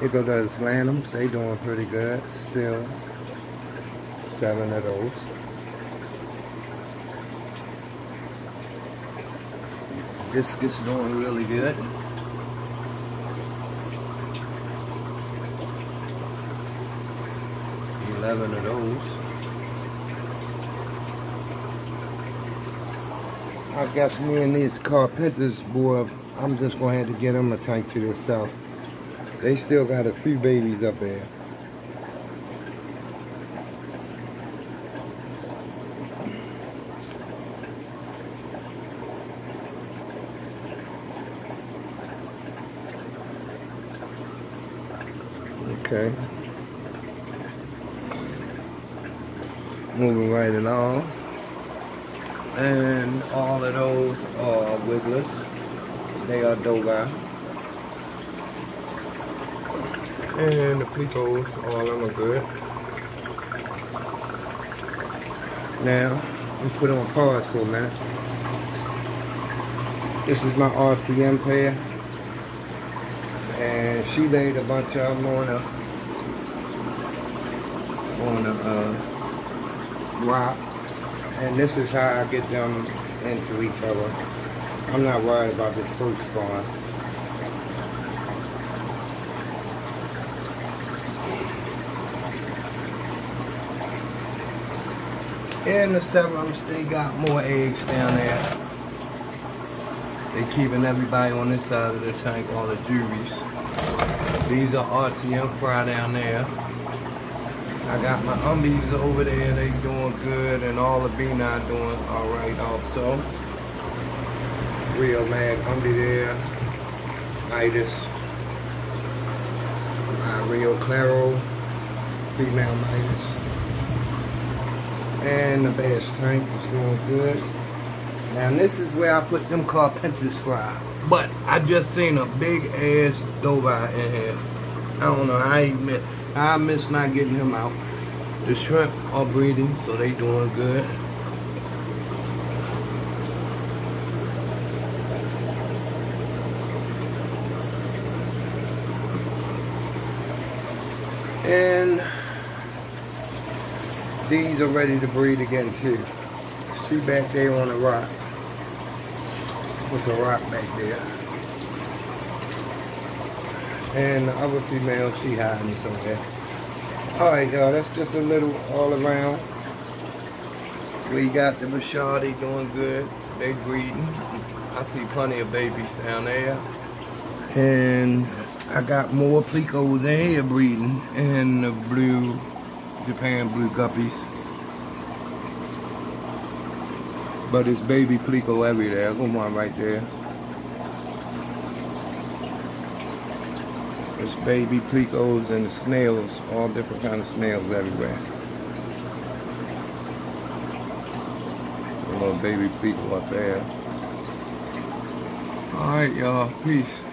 Here go the Islanums. They doing pretty good still. Seven of those. Discus doing really good. Eleven of those. I guess me and these carpintis, boy, I'm just going to have to get them a tank to themselves. They still got a few babies up there. Okay. Moving right along. And all of those are wigglers. They are Dovi. And the Plecos, all of them are good. Now, I'm put on pause for a minute. This is my RTM pair. And she laid a bunch of them on a on a uh, rock. And this is how I get them into each other. I'm not worried about this first spawn. And the Sevens, they got more eggs down there. They keeping everybody on this side of the tank, all the juries. These are RTM fry down there. I got my umbies over there, they doing good, and all the B9 doing all right also. Real Mag Umby there. Midas. Uh, Rio Claro. Female Midas. And the bass tank is doing good. Now this is where I put them carpintis fry. But I just seen a big ass Dovi in here. I don't know how he missed. I miss not getting him out. The shrimp are breeding, so they doing good. And these are ready to breed again too. See back there on the rock. What's a rock back there? And the other female, she hiding somewhere. Alright y'all, that's just a little all around. We got the Machadi doing good. They breeding. I see plenty of babies down there. And I got more plecos in here breeding. And the blue, Japan blue guppies. But it's baby pleco everywhere. There's one right there. There's baby plecos and the snails, all different kind of snails everywhere. A little baby pleco up there. Alright y'all, peace.